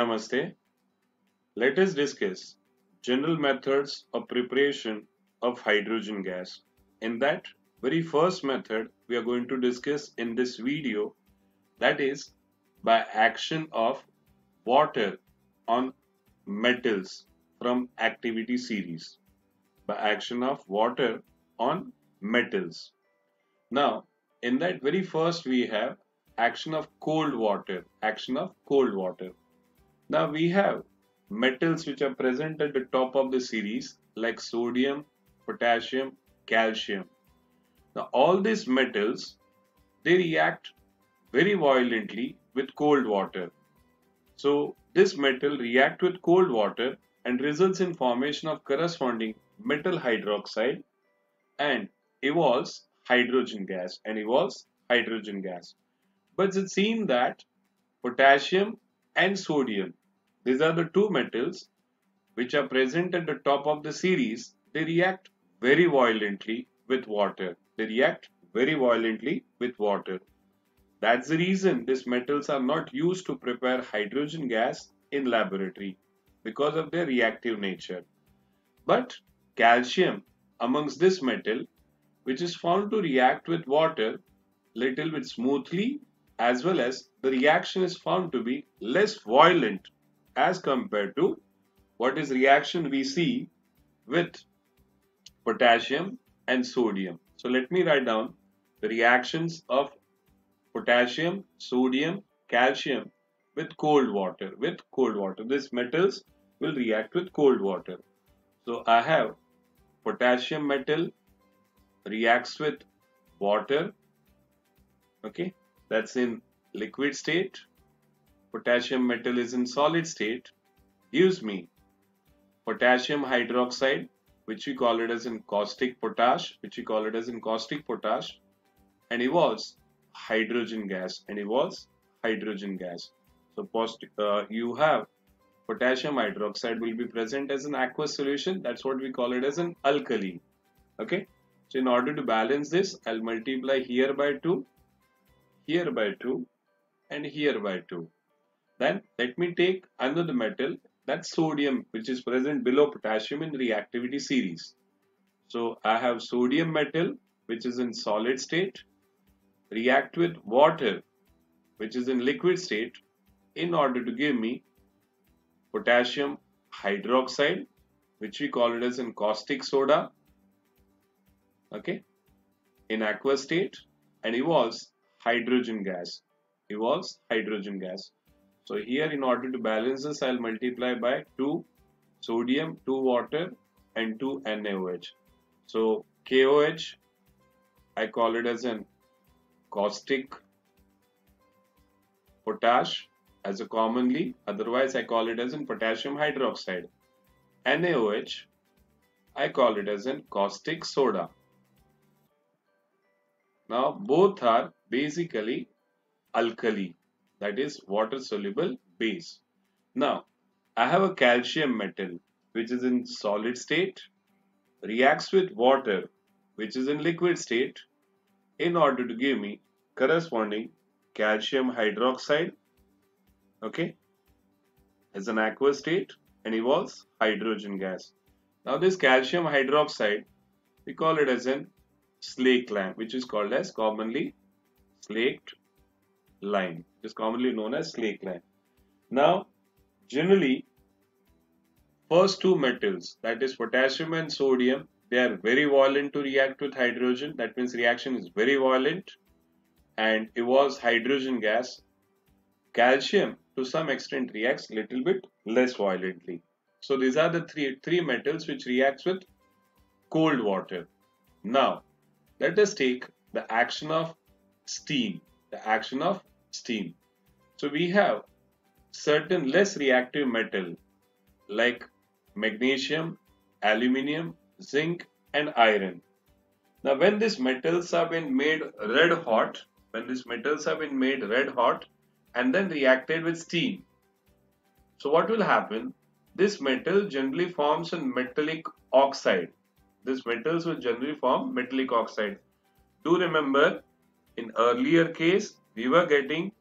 Namaste. Let us discuss general methods of preparation of hydrogen gas. In that very first method we are going to discuss in this video that is by action of water on metals from activity series by action of water on metals. Now in that very first we have action of cold water action of cold water now we have metals which are present at the top of the series like sodium, potassium, calcium. Now all these metals they react very violently with cold water. So this metal react with cold water and results in formation of corresponding metal hydroxide and evolves hydrogen gas and evolves hydrogen gas. But it seems that potassium and sodium these are the two metals which are present at the top of the series. They react very violently with water. They react very violently with water. That's the reason these metals are not used to prepare hydrogen gas in laboratory because of their reactive nature. But calcium amongst this metal which is found to react with water little bit smoothly as well as the reaction is found to be less violent as compared to what is reaction we see with potassium and sodium. So let me write down the reactions of potassium, sodium, calcium with cold water. With cold water, these metals will react with cold water. So I have potassium metal reacts with water. Okay, that's in liquid state potassium metal is in solid state. Gives me. Potassium hydroxide which we call it as in caustic potash which we call it as in caustic potash and evolves hydrogen gas and evolves hydrogen gas. So post, uh, you have potassium hydroxide will be present as an aqueous solution. That's what we call it as an alkali okay? So in order to balance this I'll multiply here by 2 here by 2 and here by 2 then let me take another metal that's sodium which is present below potassium in reactivity series. So I have sodium metal which is in solid state react with water which is in liquid state in order to give me potassium hydroxide which we call it as in caustic soda okay in aqueous state and evolves hydrogen gas evolves hydrogen gas so here in order to balance this, I'll multiply by 2 sodium, 2 water and 2 NaOH. So KOH, I call it as an caustic potash as a commonly, otherwise I call it as in potassium hydroxide. NaOH, I call it as an caustic soda. Now both are basically alkali that is water soluble base. Now I have a calcium metal which is in solid state reacts with water which is in liquid state in order to give me corresponding calcium hydroxide okay as an aqueous state and evolves hydrogen gas. Now this calcium hydroxide we call it as an slake lime which is called as commonly slaked lime is commonly known as slake lime. Now, generally, first two metals, that is potassium and sodium, they are very violent to react with hydrogen. That means reaction is very violent and evolves hydrogen gas. Calcium, to some extent, reacts little bit less violently. So these are the three, three metals which reacts with cold water. Now, let us take the action of steam, the action of steam. So we have certain less reactive metal like magnesium, aluminium, zinc and iron. Now when these metals have been made red hot, when these metals have been made red hot and then reacted with steam. So what will happen? This metal generally forms a metallic oxide. These metals will generally form metallic oxide. Do remember in earlier case we were getting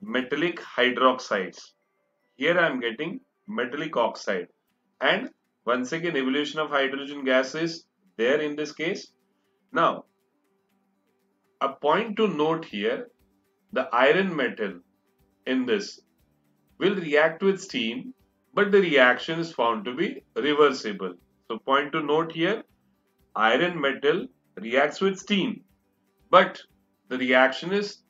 metallic hydroxides. here I am getting metallic oxide and once again evolution of hydrogen gas is there in this case. Now a point to note here the iron metal in this will react with steam but the reaction is found to be reversible. So point to note here iron metal reacts with steam but the reaction is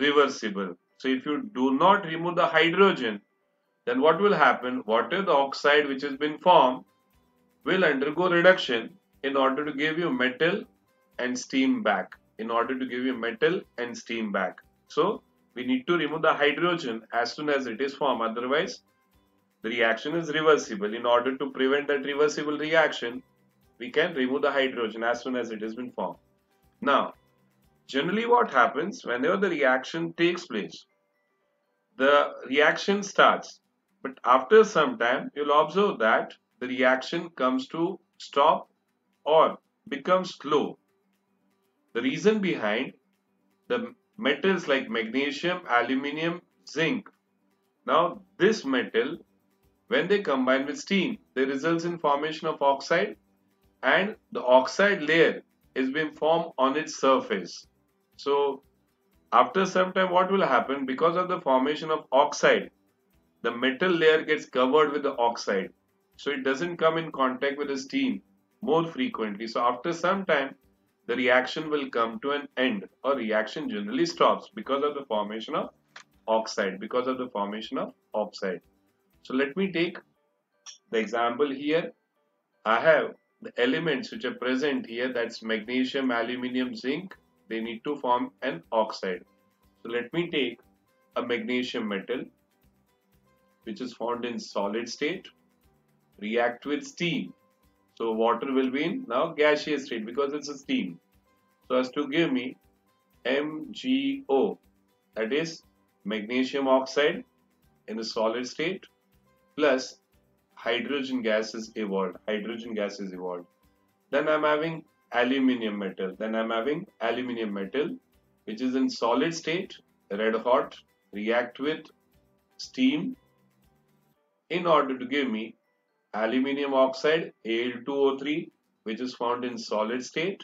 reversible. So if you do not remove the hydrogen then what will happen? Water, the oxide which has been formed will undergo reduction in order to give you metal and steam back. In order to give you metal and steam back. So we need to remove the hydrogen as soon as it is formed. Otherwise, the reaction is reversible. In order to prevent that reversible reaction, we can remove the hydrogen as soon as it has been formed. Now, generally what happens whenever the reaction takes place, the reaction starts but after some time you'll observe that the reaction comes to stop or becomes slow. The reason behind the metals like magnesium, aluminium, zinc. Now this metal when they combine with steam they results in formation of oxide and the oxide layer is being formed on its surface. So after some time what will happen? Because of the formation of oxide the metal layer gets covered with the oxide. So it doesn't come in contact with the steam more frequently. So after some time the reaction will come to an end. Or reaction generally stops because of the formation of oxide because of the formation of oxide. So let me take the example here. I have the elements which are present here. That's magnesium aluminum zinc they need to form an oxide. So let me take a magnesium metal which is found in solid state react with steam. So water will be in now gaseous state because it's a steam. So as to give me MgO that is magnesium oxide in a solid state plus hydrogen gas is evolved. Hydrogen gas is evolved. Then I'm having aluminium metal. Then I'm having aluminium metal which is in solid state red hot react with steam. In order to give me aluminium oxide Al2O3 which is found in solid state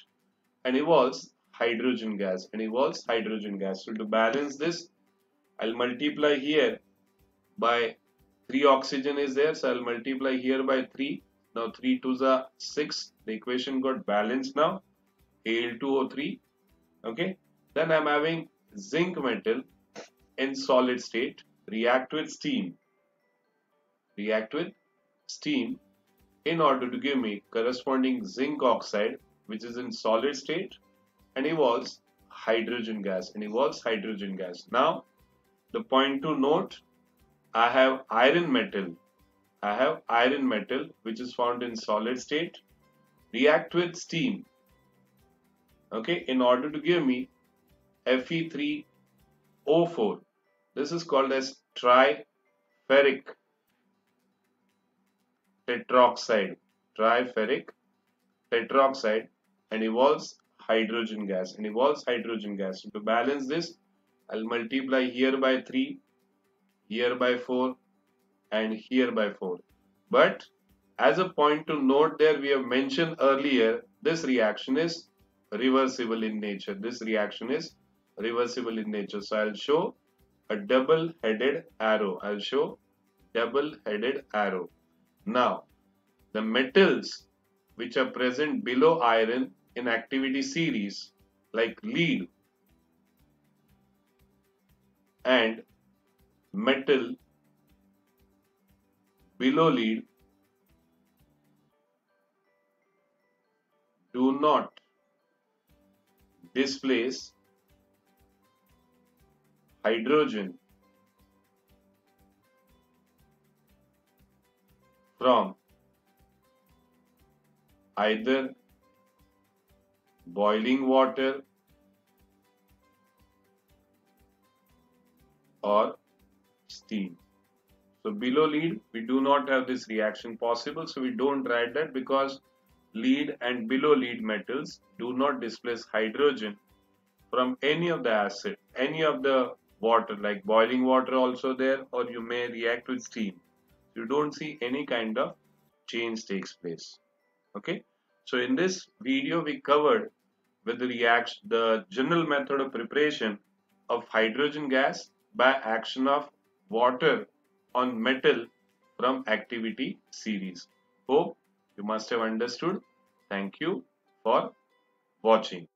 and evolves hydrogen gas and evolves hydrogen gas. So to balance this I'll multiply here by 3 oxygen is there so I'll multiply here by 3 now 3 to the 6 the equation got balanced now. Al2O3 okay. Then I'm having zinc metal in solid state. React with steam. React with steam in order to give me corresponding zinc oxide which is in solid state and evolves hydrogen gas and evolves hydrogen gas. Now the point to note I have iron metal I have iron metal which is found in solid state. React with steam. Okay in order to give me Fe3O4 this is called as triferric tetroxide, triferric tetroxide and evolves hydrogen gas and evolves hydrogen gas. So to balance this, I'll multiply here by 3, here by 4 and here by 4. But as a point to note there, we have mentioned earlier, this reaction is reversible in nature. This reaction is reversible in nature. So I'll show a double-headed arrow. I'll show double-headed arrow. Now, the metals which are present below iron in activity series like lead and metal below lead do not displace hydrogen from either boiling water or steam. So below lead, we do not have this reaction possible. So we don't write that because lead and below lead metals do not displace hydrogen from any of the acid, any of the water like boiling water also there or you may react with steam you don't see any kind of change takes place okay so in this video we covered with the reaction the general method of preparation of hydrogen gas by action of water on metal from activity series. Hope you must have understood. Thank you for watching